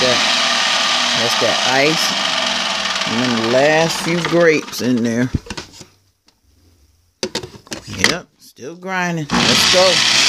that that's that ice. And then the last few grapes in there. Yep still grinding. Let's go.